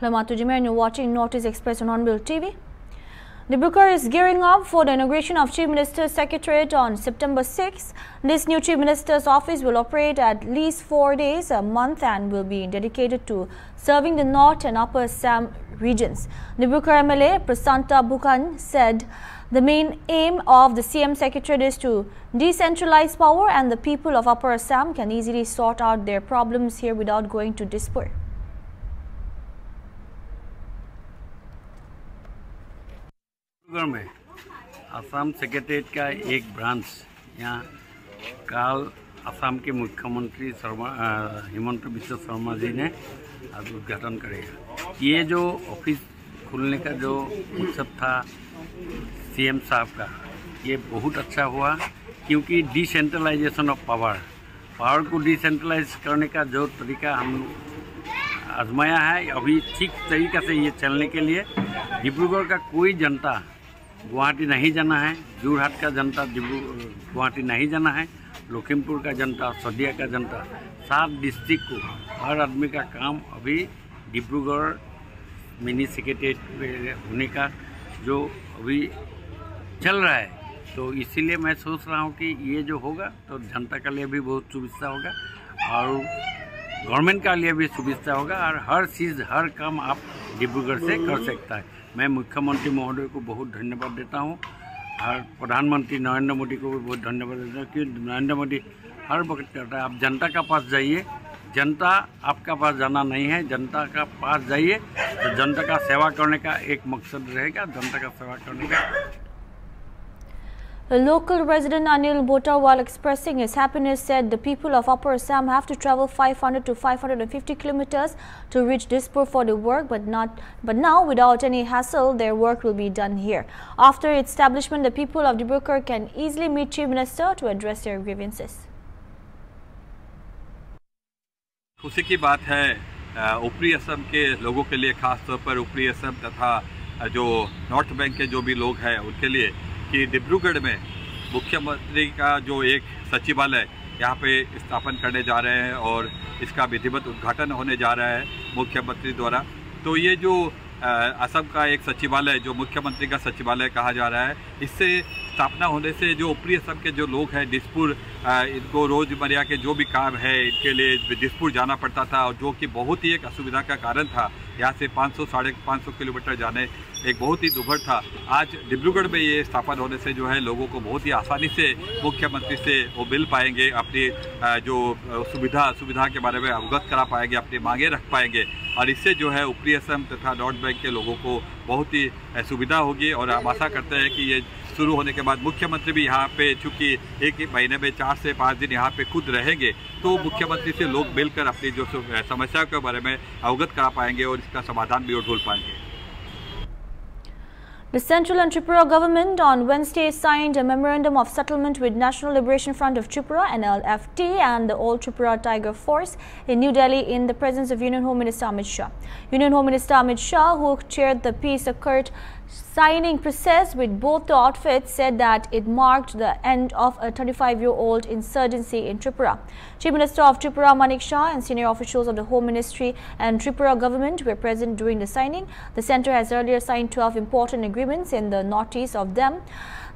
Hello, Matujima, and you're watching Northeast Express on Hornbill TV. Dibrugarh is gearing up for the inauguration of Chief Minister's Secretariat on September 6. This new Chief Minister's office will operate at least four days a month and will be dedicated to serving the North and Upper Assam regions. Dibrugarh MLA Prasanta Phukan said the main aim of the CM Secretariat is to decentralize power and the people of Upper Assam can easily sort out their problems here without going to Dispur. Dibrugarh में Assam secretariat का एक branch, यहाँ कल असम के मुख्यमंत्री शर्मा हिमंत बिश्व शर्मा जी ने आज उद्घाटन करेगा ये जो ऑफ़िस खुलने का जो उत्सव था सीएम साहब का, ये बहुत अच्छा हुआ, क्योंकि डिसेंट्रलाइजेशन ऑफ़ पावर पावर को डिसेंट्रलाइज करने का जो तरीका हम आजमाया है, अभी ठीक तरीका से ये चलने के लिए, डिब्रूगढ़ का कोई जनता गुवाहाटी नहीं जाना है, जोरहाट का जनता, डिब्रू, गुवाहाटी नहीं जाना है, लखीमपुर का जनता, सदिया का जनता, सात डिस्ट्रिक्ट को हर आदमी का काम अभी डिब्रूगढ़ मिनी सेक्रेटरीट होने का जो अभी चल रहा है। तो इसीलिए मैं सोच रहा हूँ कि ये जो होगा तो जनता के लिए भी बहुत सुविधा होगा और गवर्नमेंट का लिए भी सुविधा होगा और हर चीज़, हर काम आप डिब्रूगढ़ से कर सकता है। मैं मुख्यमंत्री महोदय को बहुत धन्यवाद देता हूँ। और प्रधानमंत्री नरेंद्र मोदी को भी बहुत धन्यवाद देता हूँ क्योंकि नरेंद्र मोदी हर वक्त कहता है। आप जनता का पास जाइए। जनता आपका पास जाना नहीं है। जनता का पास जाइए। तो जनता का सेवा करने का एक मकसद रहेगा। जनता का सेवा करने का A local resident Anil Bota, while expressing his happiness, said the people of Upper Assam have to travel 500 to 550 kilometers to reach Dispur for the work, but not. But now, without any hassle, their work will be done here. After its establishment, the people of Dibrugarh can easily meet Chief Minister to address their grievances. खुशी की बात है अ, ऊपरी असम के लोगों के लिए खास तौर पर ऊपरी असम तथा अ, जो नॉर्थ बैंक के जो भी लोग हैं उनके लिए कि डिब्रूगढ़ में मुख्यमंत्री का जो एक सचिवालय यहाँ पे स्थापन करने जा रहे हैं और इसका विधिवत उद्घाटन होने जा रहा है मुख्यमंत्री द्वारा। तो ये जो असम का एक सचिवालय, जो मुख्यमंत्री का सचिवालय कहा जा रहा है, इससे स्थापना होने से जो ऊपरी असम के जो लोग हैं, दिसपुर इनको रोज़मर्रा के जो भी काम है, इनके लिए दिसपुर जाना पड़ता था, और जो कि बहुत ही एक असुविधा का कारण था। यहाँ से 500 साढ़े पाँच सौ किलोमीटर जाने एक बहुत ही दुभर था। आज डिब्रूगढ़ में ये स्थापना होने से जो है, लोगों को बहुत ही आसानी से मुख्यमंत्री से वो मिल पाएँगे, अपनी जो सुविधा सुविधा के बारे में अवगत करा पाएँगे, अपनी मांगे रख पाएँगे। और इससे जो है ऊपरी असम तथा नॉर्थ बैंक के लोगों को बहुत ही सुविधा होगी, और हम आशा करते हैं कि ये शुरू होने के बाद मुख्यमंत्री भी यहाँ पे चूँकि एक महीने में चार से पाँच दिन यहाँ पे खुद रहेंगे तो मुख्यमंत्री से लोग मिलकर अपनी जो सु- समस्या के बारे में अवगत करा पाएँगे और इसका समाधान भी ढूंढ पाएँगे The Central and Tripura government on Wednesday signed a memorandum of settlement with National Liberation Front of Tripura (NLFT) and the All Tripura Tiger Force in New Delhi in the presence of Union Home Minister Amit Shah. Union Home Minister Amit Shah, who chaired the peace occurred signing process with both the outfits, said that it marked the end of a 35-year-old insurgency in Tripura. Chief Minister of Tripura Manik Saha and senior officials of the Home Ministry and Tripura government were present during the signing. The centre has earlier signed 12 important agreements in the northeast of them.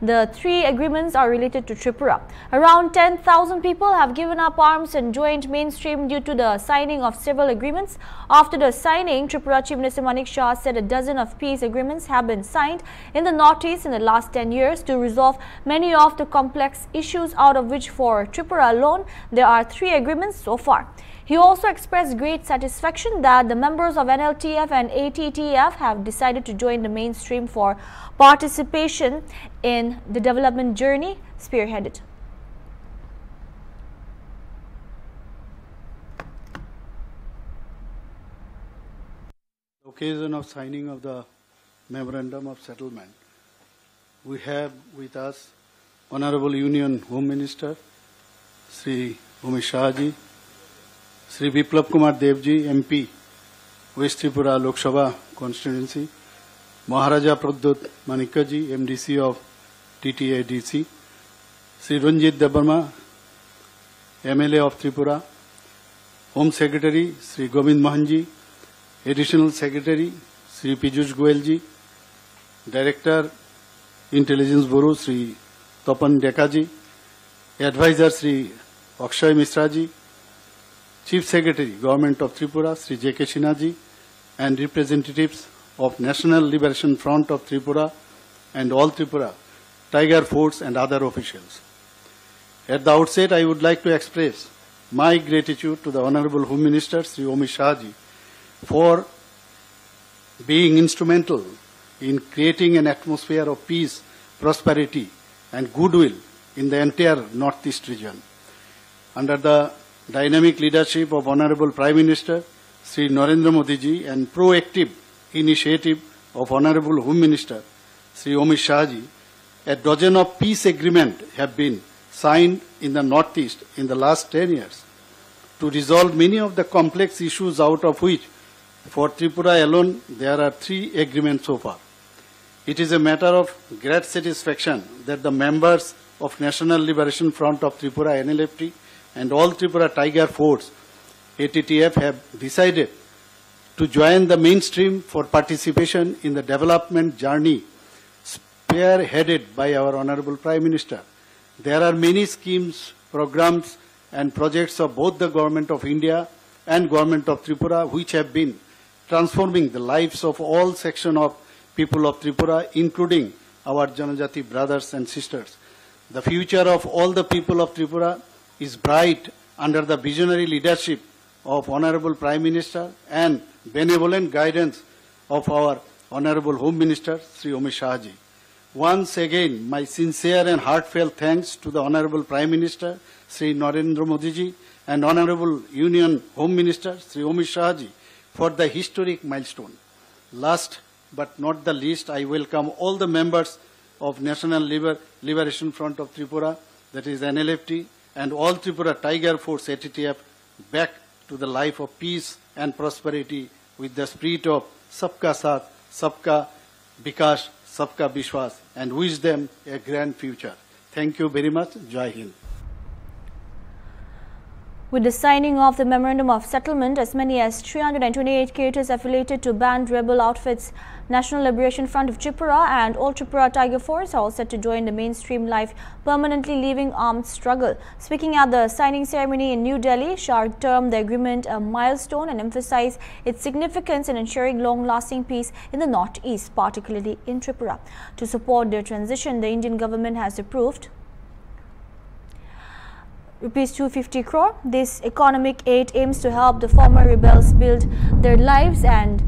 The three agreements are related to Tripura. Around 10,000 people have given up arms and joined mainstream due to the signing of several agreements. After the signing, Tripura Chief Minister Manik Saha said a dozen of peace agreements have been signed in the northeast in the last 10 years to resolve many of the complex issues out of which for Tripura alone there are three agreements so far. He also expressed great satisfaction that the members of NLTF and ATTF have decided to join the mainstream for participation in the development journey spearheaded. occasion of signing of the memorandum of settlement, we have with us Honorable Union Home Minister Sri Umesh Shri Biplab Kumar Dev ji MP west Tripura Lok Sabha constituency Maharaja Pradyot Manikya ji MDC of TTIDC Shri Ranjit Debbarma MLA of Tripura home secretary Shri Govind Mohan ji additional secretary Shri Piyush Goyal ji director intelligence bureau Shri Tapan Deka ji advisor Shri Akshay Mishra ji Chief Secretary Government of Tripura Sri J.K. Sinha ji, and representatives of National Liberation Front of Tripura and all Tripura, Tiger Force and other officials. At the outset, I would like to express my gratitude to the Honorable Home Minister Sri Amit Shah ji for being instrumental in creating an atmosphere of peace, prosperity, and goodwill in the entire Northeast region. Under the dynamic leadership of Honorable Prime Minister Sri Narendra Modi ji and proactive initiative of Honorable Home Minister Sri Omi Shah ji, a dozen of peace agreements have been signed in the Northeast in the last 10 years to resolve many of the complex issues out of which for Tripura alone there are three agreements so far. It is a matter of great satisfaction that the members of National Liberation Front of Tripura NLFT and all Tripura Tiger Force ATTF have decided to join the mainstream for participation in the development journey spearheaded by our Honorable Prime Minister. There are many schemes, programs and projects of both the Government of India and Government of Tripura which have been transforming the lives of all section of people of Tripura, including our Janajati brothers and sisters. The future of all the people of Tripura is bright under the visionary leadership of Honorable Prime Minister and benevolent guidance of our Honorable Home Minister, Sri Amit Shah ji. Once again, my sincere and heartfelt thanks to the Honorable Prime Minister, Sri Narendra Modi ji, and Honorable Union Home Minister, Sri Amit Shah ji, for the historic milestone. Last but not the least, I welcome all the members of National Liber- Liberation Front of Tripura, that is NLFT, and all Tripura Tiger Force ATTF back to the life of peace and prosperity with the spirit of Sabka Saath, Sabka Bikash, Sabka Bishwas, and wish them a grand future. Thank you very much. Jai Hind. With the signing of the Memorandum of Settlement, as many as 328 cadres affiliated to banned rebel outfits National Liberation Front of Tripura and All Tripura Tiger Force are all set to join the mainstream life, permanently leaving armed struggle. Speaking at the signing ceremony in New Delhi, Shah termed the agreement a milestone and emphasized its significance in ensuring long-lasting peace in the northeast, particularly in Tripura. To support their transition, the Indian government has approved rupees 250 crore. This economic aid aims to help the former rebels build their lives and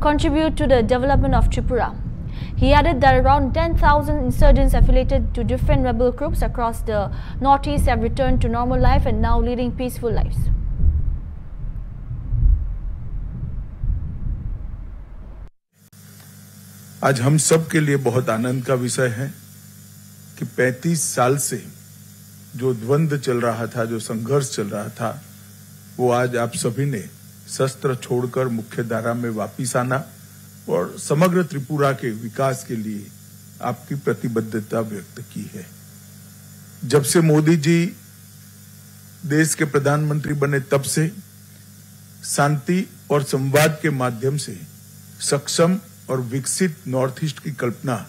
contribute to the development of Tripura. He added that around 10,000 insurgents affiliated to different rebel groups across the northeast have returned to normal life and now leading peaceful lives. आज हम सब के लिए बहुत आनंद का विषय है कि 35 साल से जो द्वंद्व चल रहा था, जो संघर्ष चल रहा था, वो आज आप सभी ने शस्त्र छोड़कर मुख्य धारा में वापिस आना और समग्र त्रिपुरा के विकास के लिए आपकी प्रतिबद्धता व्यक्त की है। जब से मोदी जी देश के प्रधानमंत्री बने, तब से शांति और संवाद के माध्यम से सक्षम और विकसित नॉर्थ ईस्ट की कल्पना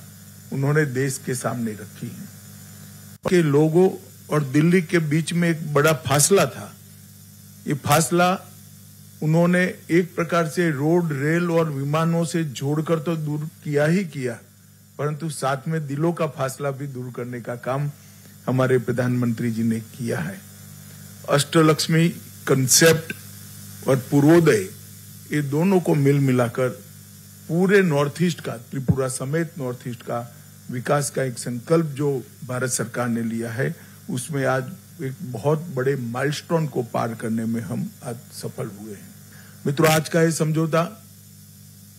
उन्होंने देश के सामने रखी है। के लोगों और दिल्ली के बीच में एक बड़ा फासला था। ये फासला उन्होंने एक प्रकार से रोड, रेल और विमानों से जोड़कर तो दूर किया ही किया, परंतु साथ में दिलों का फासला भी दूर करने का काम हमारे प्रधानमंत्री जी ने किया है। अष्टलक्ष्मी कंसेप्ट और पूर्वोदय, ये दोनों को मिल मिलाकर पूरे नॉर्थ ईस्ट का, त्रिपुरा समेत नॉर्थ ईस्ट का विकास का एक संकल्प जो भारत सरकार ने लिया है उसमें आज एक बहुत बड़े माइलस्टोन को पार करने में हम आज सफल हुए हैं। मित्रों, आज का ये समझौता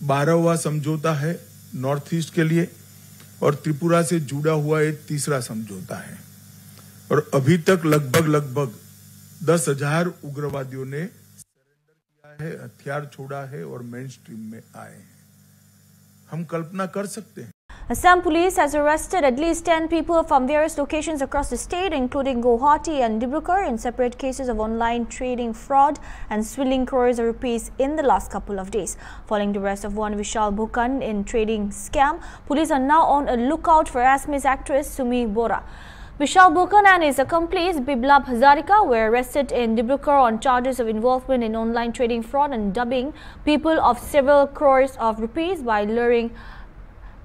बारहवा समझौता है नॉर्थ ईस्ट के लिए और त्रिपुरा से जुड़ा हुआ एक तीसरा समझौता है। और अभी तक लगभग लगभग दस हज़ार उग्रवादियों ने सरेंडर किया है, हथियार छोड़ा है और मेन स्ट्रीम में आए हैं। हम कल्पना कर सकते हैं Assam police has arrested at least 10 people from various locations across the state, including Guwahati and Dibrugarh, in separate cases of online trading fraud and swindling crores of rupees in the last couple of days. Following the arrest of one Vishal Phukan in trading scam, police are now on a lookout for Assamese actress Sumi Bora. Vishal Phukan and his accomplice Biplab Hazarika were arrested in Dibrugarh on charges of involvement in online trading fraud and dubbing people of several crores of rupees by luring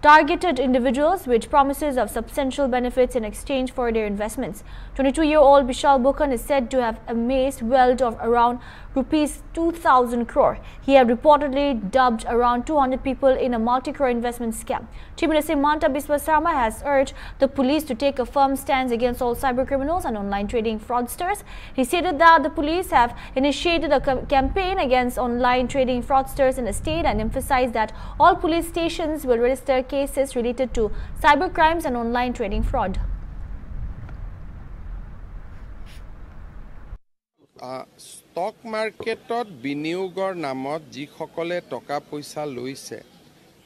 targeted individuals with promises of substantial benefits in exchange for their investments. 22-year-old Vishal Phukan is said to have amassed wealth of around rupees 2000 crore. He had reportedly dubbed around 200 people in a multi-crore investment scam. Chief Minister Manta Biswa has urged the police to take a firm stance against all cyber criminals and online trading fraudsters. He stated that the police have initiated a campaign against online trading fraudsters in the state and emphasized that all police stations will register cases related to cyber crimes and online trading fraud. Stock মাৰ্কেটত বিনিয়োগৰ নামত যিসকলে টকা পইচা লৈছে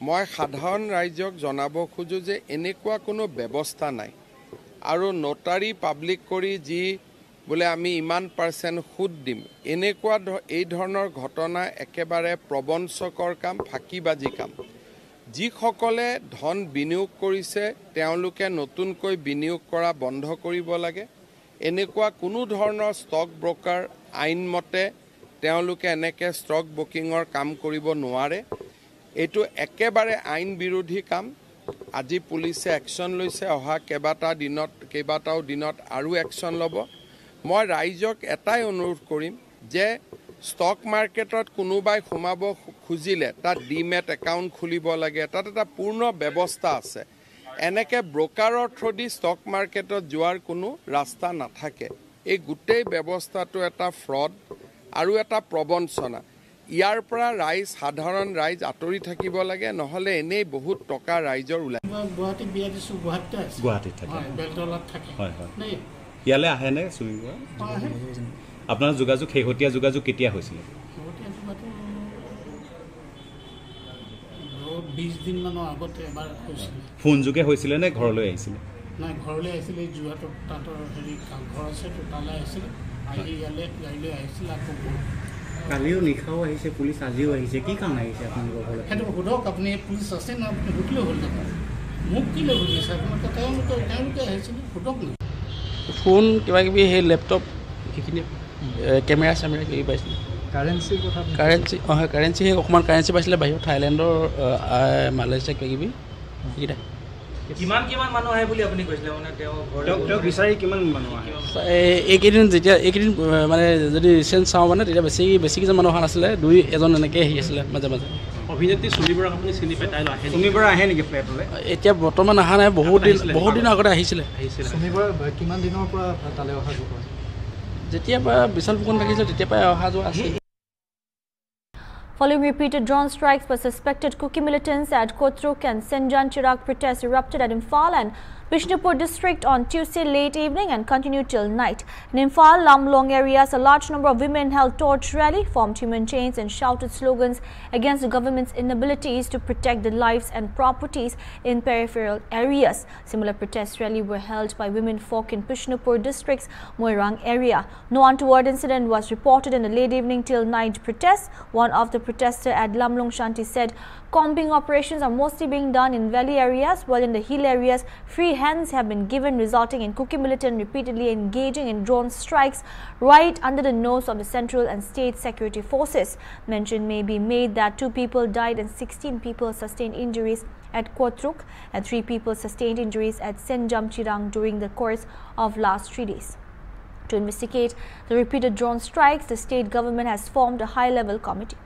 মই সাধাৰণ ৰাইজক জনাব খোজোঁ যে এনেকুৱা কোনো ব্যৱস্থা নাই। আৰু নটাৰী পাব্লিক কৰি যি বোলে আমি ইমান পাৰ্চেণ্ট সুদ দিম এনেকুৱা এই ধৰণৰ ঘটনা একেবাৰে প্ৰবঞ্চকৰ কাম ফাঁকিবাজি কাম। যিসকলে ধন বিনিয়োগ কৰিছে তেওঁলোকে নতুনকৈ বিনিয়োগ কৰা বন্ধ কৰিব লাগে। এনেকুৱা কোনো ধৰণৰ ষ্টক ব্ৰকাৰ আইনমতে তেওঁলোকে এনেকৈ ষ্টক ব্ৰকিঙৰ কাম কৰিব নোৱাৰে। এইটো একেবাৰে আইন বিৰোধী কাম। আজি পুলিচে একশ্যন লৈছে অহা কেইবাটা দিনত কেইবাটাও দিনত আৰু একশ্যন ল'ব। মই ৰাইজক এটাই অনুৰোধ কৰিম যে ষ্টক মাৰ্কেটত কোনোবাই সোমাব খুজিলে তাত ডিমেট একাউণ্ট খুলিব লাগে তাত এটা পূৰ্ণ ব্যৱস্থা আছে। এনেকৈ ব্ৰকাৰৰ থ্ৰুদি ষ্টক মাৰ্কেটত যোৱাৰ কোনো ৰাস্তা নাথাকে। এই গোটেই ব্যৱস্থাটো এটা ফ্ৰড আৰু এটা প্ৰবঞ্চনা। ইয়াৰ পৰা ৰাইজ সাধাৰণ ৰাইজ আঁতৰি থাকিব লাগে নহ'লে এনেই বহুত টকা ৰাইজৰ ওলাই। গুৱাহাটীত বিয়া দিছোঁ গুৱাহাটীতে আছে। গুৱাহাটীত থাকে। বেলতলাত থাকে। হয় হয়। দেই ইয়ালৈ আহেনে চুইমিং কৰা আপোনাৰ যোগাযোগ শেহতীয়া যোগাযোগ কেতিয়া হৈছিলে শেহতীয়া যোগাটো বিছ দিনমানৰ আগতে এবাৰ হৈছিলে। ফোনযোগে হৈছিলে নে ঘৰলৈ আহিছিলে? নাই ঘৰলৈ আহিছিলে যোৰহাটত তাঁতৰ হেৰি ঘৰ আছেতো তালৈ আহিছিলে। আহি ইয়ালৈ গাড়ী লৈ আহিছিলে আকৌ গ'ল। কালিও নিশাও আহিছে পুলিচ আজিও আহিছে। কি কাৰণ আহিছে আপোনালোকৰ ঘৰলৈ? সেইটো সোধক আপুনি পুলিচ আছে না আপুনি সুধিলে হ'ল দেখোন। মোক কি লৈ সুধিছে আপোনালোকে তেওঁলোকে তেওঁলোকে আহিছিলে সোধক না। ফোন কিবা কিবি সেই লেপটপ সেইখিনি কেমেৰা চেমেৰা কিবি পাইছিলে। কাৰেঞ্চিৰ কথা কাৰেঞ্চি অঁ হয় কাৰেঞ্চি সেই অকণমান কাৰেঞ্চি পাইছিলে বাহিৰত থাইলেণ্ডৰ মালয়েছিয়া কিবা কিবি সেইকেইটা। কিমান কিমান মানুহ আহে বুলি আপুনি কৈছিলে? মানে তেওঁ তেওঁক বিচাৰি কিমান মানুহ আহে? এই- এইকেইদিন যেতিয়া এইকেইদিন মানে যদি ৰিচেণ্ট চাওঁ মানে তেতিয়া বেছি বেছিকেইজন মানুহ অহা নাছিলে দুই এজন এনেকৈ আহি আছিলে মাজে মাজে। অভিনেত্ৰী আপুনি চিনি পায় তাই আহে আহে নেকি ফ্লেটলৈ? এতিয়া বৰ্তমান অহা নাই বহুত দিন বহুত দিনৰ আগতে আহিছিলে। চুমিবৰা কিমান দিনৰ পৰা তালৈ অহা যোৱা Following repeated drone strikes by suspected Kuki militants at Kotruk and Senjam Chirang, protests erupted at Imphal and Bishnupur district on Tuesday late evening and continued till night. In Imphal, Lamlong areas, a large number of women held torch rally, formed human chains and shouted slogans against the government's inabilities to protect the lives and properties in peripheral areas. Similar protest rally were held by women folk in Bishnupur district's Moirang area. No untoward incident was reported in the late evening till night protests. One of the protesters at Lamlong Shanti said combing operations are mostly being done in valley areas while in the hill areas free hands have been given resulting in Kuki militant repeatedly engaging in drone strikes right under the nose of the central and state security forces. Mention may be made that two people died and 16 people sustained injuries at Kotruk and three people sustained injuries at Senjam Chirang during the course of last three days. To investigate the repeated drone strikes, the state government has formed a high-level committee.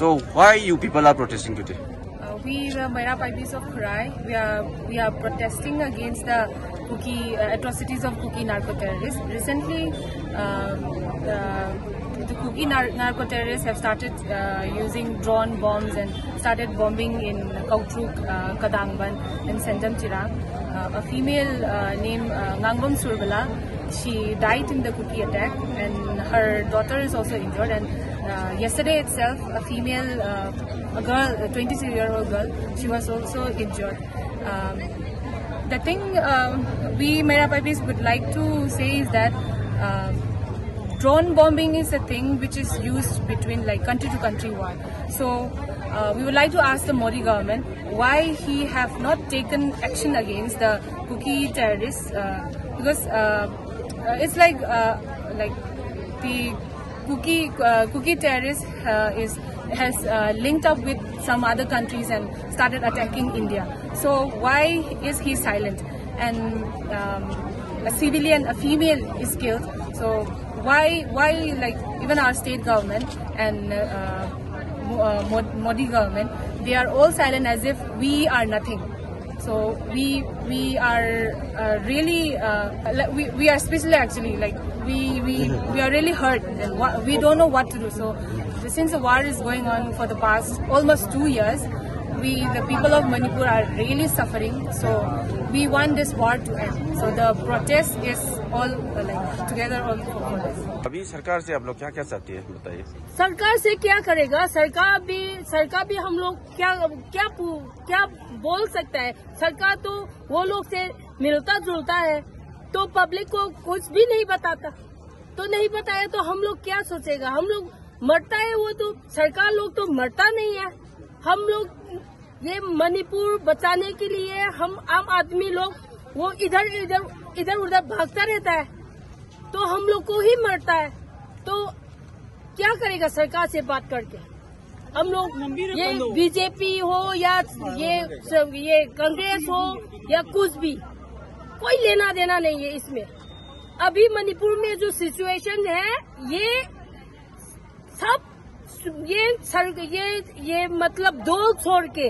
So why you people are protesting today? Uh, we, the Meira Paibis of Khurai, we are we are protesting against the Kuki uh, atrocities of Kuki narco terrorists. Recently, uh, the Kuki nar- narco terrorists have started uh, using drone bombs and started bombing in Kautruk, uh, Kadangban, and Senjam Chirang. Uh, a female uh, named uh, Ngangbam Surbala, she died in the Kuki attack, and her daughter is also injured. And uh, yesterday itself, a female, uh, a girl, a 23 year old girl, she was also injured. Um, the thing um, we Meira Paibis would like to say is that um, drone bombing is a thing which is used between like country to country war. So uh, we would like to ask the Modi government why he have not taken action against the Kuki terrorists uh, because uh, uh, it's like like the Kuki uh, terrorist uh, is has uh, linked up with some other countries and started attacking India. So why is he silent? And um, a civilian, a female, is killed. So why why like even our state government and uh, uh, Modi government they are all silent as if we are nothing. So we we are uh, really we, we are especially actually like we we, we are really hurt and wha- we don't know what to do. So since the war is going on for the past almost two years, we the people of Manipur are really suffering. So we want this war to end. So the protest is all uh, like together all for this. अभी सरकार से आप लोग क्या क्या चाहती है बताइए सरकार से क्या करेगा सरकार भी सरकार भी हम लोग क्या क्या पू- क्या बोल सकता है सरकार तो वो लोग से मिलता जुलता है तो पब्लिक को कुछ भी नहीं बताता। तो नहीं बताया तो हम लोग क्या सोचेगा? हम लोग मरता है वो तो सरकार लोग तो मरता नहीं है। हम लोग ये मणिपुर बचाने के लिए हम आम आदमी लोग वो इधर इधर इधर उधर भागता रहता है। तो हम लोग को ही मरता है। तो क्या करेगा सरकार से बात करके? हम लोग ये बीजेपी हो या ये ये कांग्रेस हो या कुछ भी। कोई लेना देना नहीं है इसमें। अभी मणिपुर में जो सिचुएशन है ये सब ये सर ये ये मतलब दो छोड़ के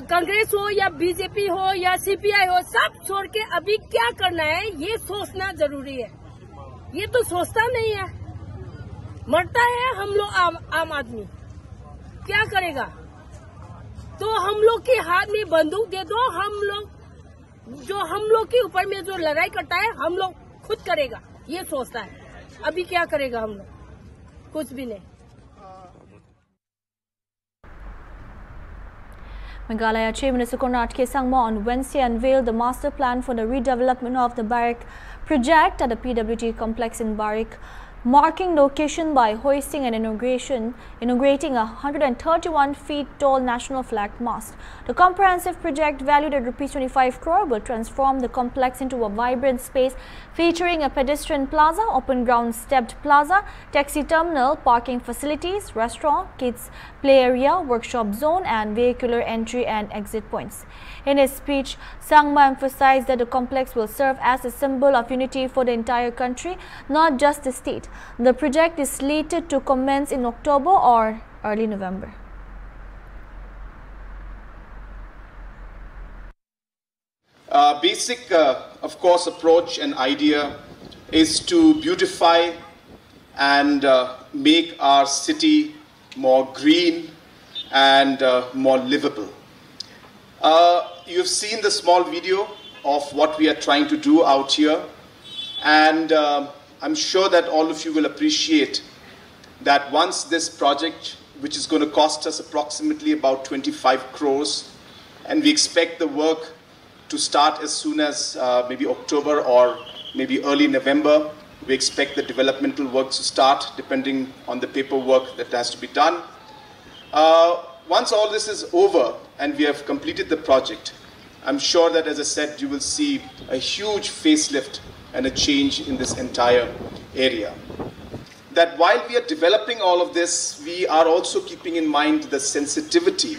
कांग्रेस हो या बीजेपी हो या सीपीआई हो सब छोड़ के अभी क्या करना है ये सोचना ज़रूरी है। ये तो सोचता नहीं है। मरता है हम लोग आम, आम आदमी। क्या करेगा? तो हम लोग के हाथ में बंदूक दे दो हम लोग जो हम लोग के ऊपर में जो लड़ाई करता है हम लोग खुद करेगा ये सोचता है अभी क्या करेगा हम लोग कुछ भी नहीं Meghalaya Chief Minister Konrad K. Sangma on Wednesday unveiled the master plan for the redevelopment of the Barrack project at the PWT complex in Barrack, marking the occasion by hoisting and inauguration, inaugurating a 131 feet tall national flag mast. The comprehensive project, valued at rupees 25 crore, will transform the complex into a vibrant space featuring a pedestrian plaza, open ground stepped plaza, taxi terminal, parking facilities, restaurant, kids play area, workshop zone and vehicular entry and exit points. In his speech, Sangma emphasized that the complex will serve as a symbol of unity for the entire country, not just the state. The project is slated to commence in October or early November. Uh, basic, uh, of course, approach and idea is to beautify and uh, make our city more green and uh, more livable. Uh, you've seen the small video of what we are trying to do out here, and uh, I'm sure that all of you will appreciate that once this project, which is going to cost us approximately about 25 crores, and we expect the work to start as soon as uh, maybe October or maybe early November. We expect the developmental work to start depending on the paperwork that has to be done. Uh, once all this is over and we have completed the project, I'm sure that, as I said, you will see a huge facelift and a change in this entire area. That while we are developing all of this, we are also keeping in mind the sensitivity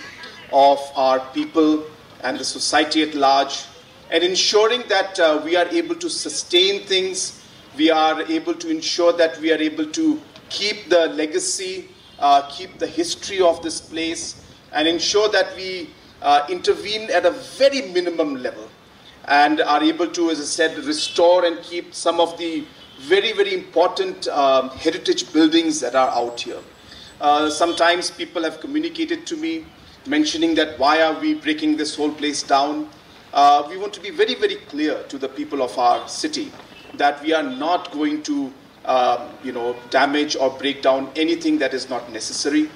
of our people and the society at large, and ensuring that uh, we are able to sustain things, we are able to ensure that we are able to keep the legacy, uh, keep the history of this place, and ensure that we uh, intervene at a very minimum level and are able to, as I said, restore and keep some of the very, very important um, heritage buildings that are out here. Uh, sometimes people have communicated to me mentioning that why are we breaking this whole place down? Uh, we want to be very, very clear to the people of our city that we are not going to, um, you know, damage or break down anything that is not necessary.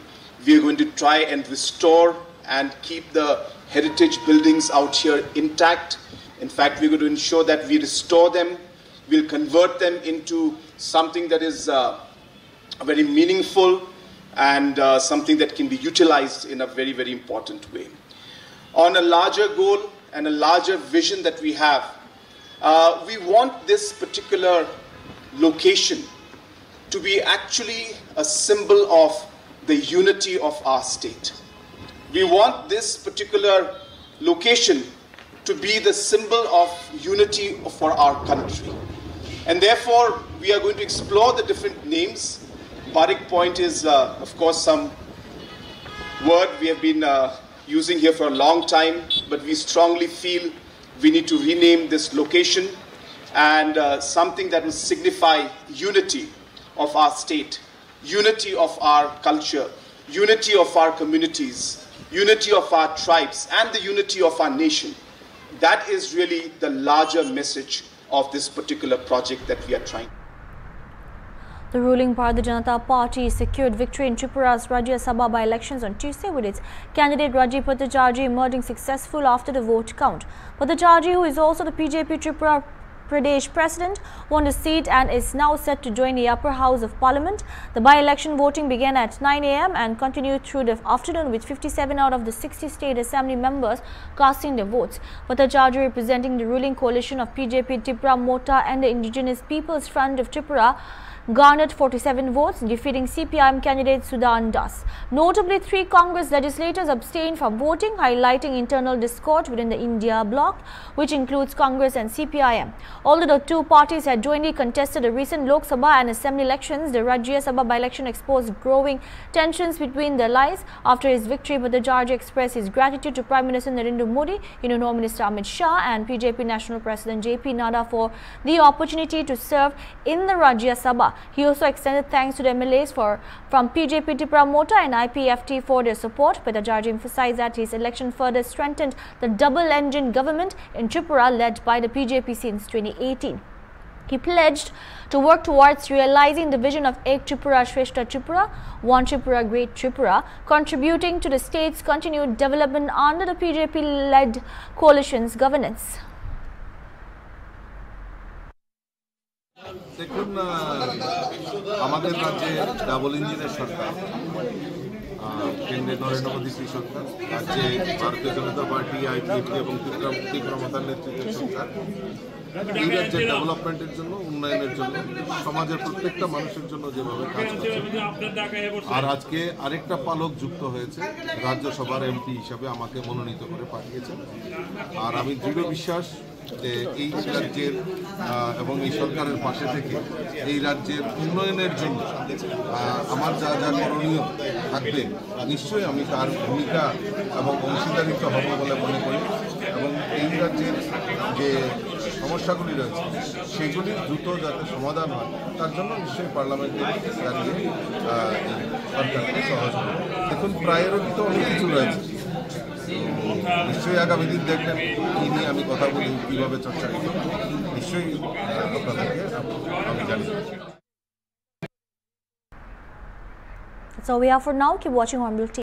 We are going to try and restore and keep the heritage buildings out here intact. In fact, we're going to ensure that we restore them. We'll convert them into something that is uh, very meaningful and uh, something that can be utilized in a very, very important way. On a larger goal and a larger vision that we have, uh, we want this particular location to be actually a symbol of the unity of our state. We want this particular location to be the symbol of unity for our country. And therefore, we are going to explore the different names. Barik Point is, uh, of course, some word we have been uh, using here for a long time, but we strongly feel we need to rename this location and uh, something that will signify unity of our state, unity of our culture, unity of our communities, unity of our tribes, and the unity of our nation. That is really the larger message of this particular project that we are trying. The ruling Bharatiya Janata Party secured victory in Tripura's Rajya Sabha by-elections on Tuesday with its candidate Rajiv Bhattacharjee emerging successful after the vote count. Bhattacharjee, who is also the BJP Tripura Pradesh President won a seat and is now set to join the upper house of parliament. The by-election voting began at 9 am and continued through the afternoon with 57 out of the 60 state assembly members casting their votes. Bhattacharjee representing the ruling coalition of BJP, Tipra Motha and the Indigenous People's Front of Tripura garnered 47 votes, defeating CPIM candidate Sudhan Das. Notably, three Congress legislators abstained from voting, highlighting internal discord within the India bloc, which includes Congress and CPIM. Although the two parties had jointly contested the recent Lok Sabha and Assembly elections, the Rajya Sabha by-election exposed growing tensions between the allies. After his victory, Bhattacharjee expressed his gratitude to Prime Minister Narendra Modi, Union Minister Amit Shah and BJP National President JP Nadda for the opportunity to serve in the Rajya Sabha. He also extended thanks to the MLAs for, from BJP Tripura and IPFT for their support. Bhattacharjee emphasized that his election further strengthened the double-engine government in Tripura led by the BJP since 2018. He pledged to work towards realizing the vision of Ek Tripura Shrestha Tripura, One Tripura Great Tripura, contributing to the state's continued development under the BJP-led coalition's governance. দেখুন আমাদের রাজ্যে double ইঞ্জিনের সরকার কেন্দ্রে নরেন্দ্র মোদী শ্রী সরকার, রাজ্যে ভারতীয় জনতা party IPFT এবং ত্রিপুরা ত্রিপুরা নেতৃত্বের সরকার। এই রাজ্যের ডেভেলপমেন্টের জন্য, উন্নয়নের জন্য, সমাজের প্রত্যেকটা মানুষের জন্য যেভাবে কাজ করছে। আর আজকে আরেকটা পালক যুক্ত হয়েছে, রাজ্যসভার এমপি হিসাবে আমাকে মনোনীত করে পাঠিয়েছেন। আর আমি দৃঢ় বিশ্বাস যে এই রাজ্যের এবং এই সরকারের পাশে থেকে এই রাজ্যের উন্নয়নের জন্য আমার যা যা করণীয় থাকবে, নিশ্চয়ই আমি তার ভূমিকা এবং অংশীদারিত্ব হব বলে মনে করি। এবং এই রাজ্যের যে সমস্যাগুলি রয়েছে, সেগুলি দ্রুত যাতে সমাধান হয়, তার জন্য নিশ্চয়ই পার্লামেন্টে দাঁড়িয়ে সরকারকে সহজ দেখুন, প্রায়োরিটি তো অনেক কিছু রয়েছে। নিশ্চয়ই আগামী দিন দেখবেন কি নিয়ে আমি কথা বলি, কীভাবে চর্চা করি নিশ্চয়ই আপনাদেরকে আমি জানি So we are for now. Keep watching on Hornbill TV.